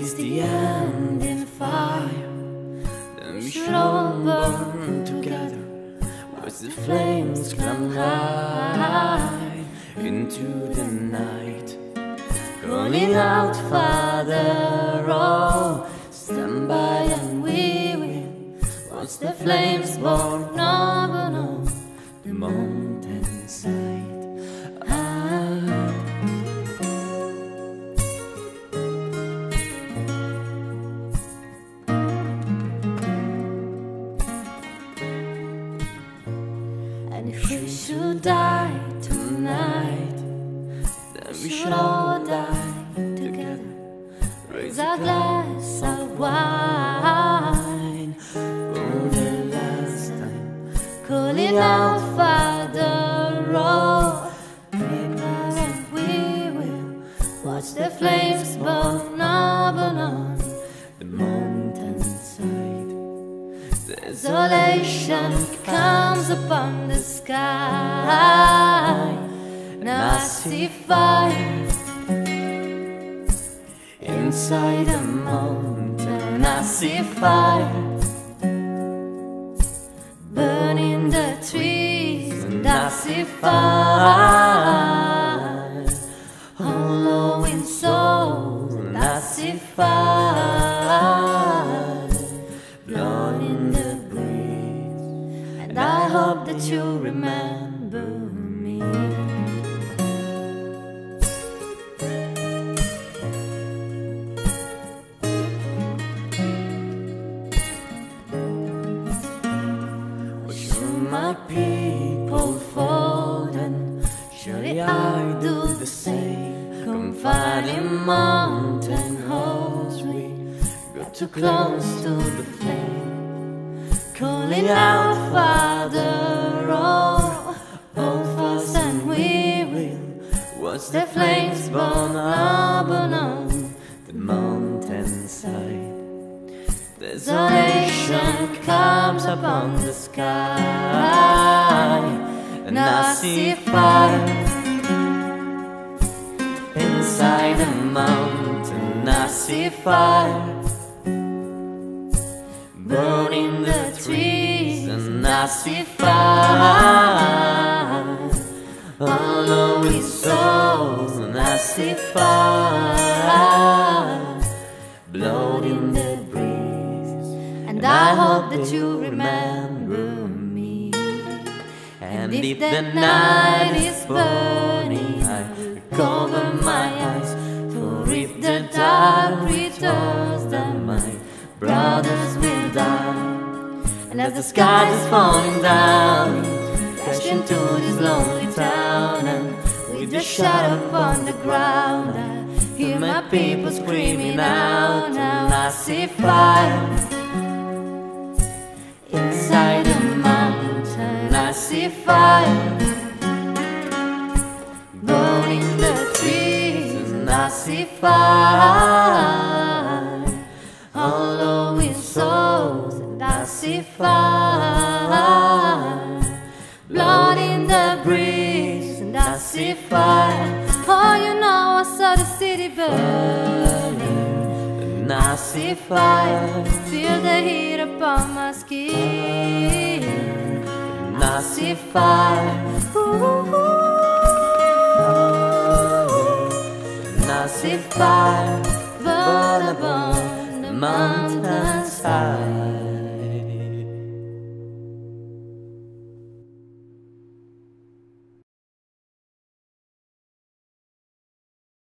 sees the end in fire, then we should all burn together. Watch the flames climb high into the night, calling out, Father, oh, stand by and we will watch the flames burn should all die together. Raise a glass of wine for the last time, calling out, Father, prepare and we will watch the flames burn up and on the mountainside. Desolation comes upon the sky. Fire inside the mountain. Fire burning the trees, fire hollowing souls, fire blood in the breeze. And I hope that you remember People fall, then surely I do the same. Confide in mountain halls, we got too close to the flame. Calling out, Father, oh, hold fast and we will watch the flames burn up on the mountainside. Comes upon the sky, and I see fire inside the mountain. I see fire burning the trees, and I see fire all souls, and I see fire blood in the I hope that you remember me. And if the night is burning, I cover my eyes. For if the dark returns, then my brothers will die. And as the sky is falling down, crash into this lonely town, and with the shadow upon the ground, I hear my people screaming out, and I see fire inside the mountain. I see fire burning the trees, and I see fire all over souls, and I see fire blood in the breeze, and I see fire. Oh, you know I saw the city burning. And I see fire, fire, see fire the mountainside.